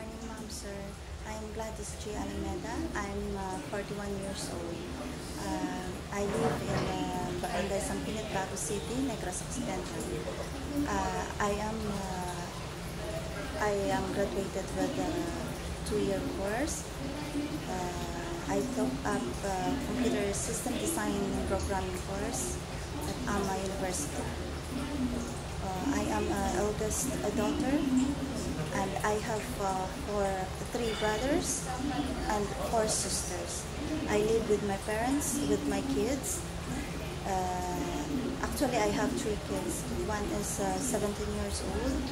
morning, ma'am, sir. I'm Gladys G. Alameda. I'm uh, 41 years old. Uh, I live in uh, Barangay Sampinit, Bago City, Negros Occidental. Uh, I am uh, I am graduated with a two-year course. Uh, I took up uh, computer system design and programming course at AMA University. Uh, I am an eldest daughter and I have uh, four, three brothers and four sisters. I live with my parents, with my kids. Uh, actually, I have three kids. One is uh, 17 years old,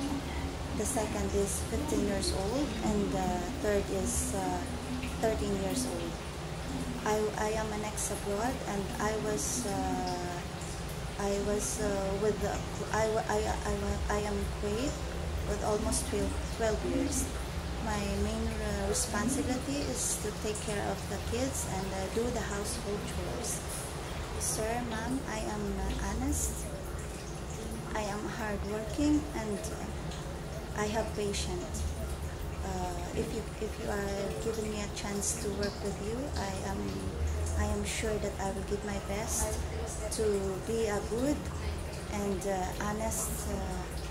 the second is 15 years old, and the third is uh, 13 years old. I, I am an ex abroad, and I was uh, I was uh, with the, I, I, I, I am Kuwait with almost 12, 12 years. My main uh, responsibility is to take care of the kids and uh, do the household chores. Sir, ma'am, I am uh, honest. I am hardworking and I have patience. Uh, if you if you are giving me a chance to work with you, I am I am sure that I will give my best to be a good and uh, honest uh,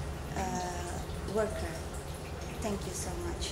worker. Thank you so much.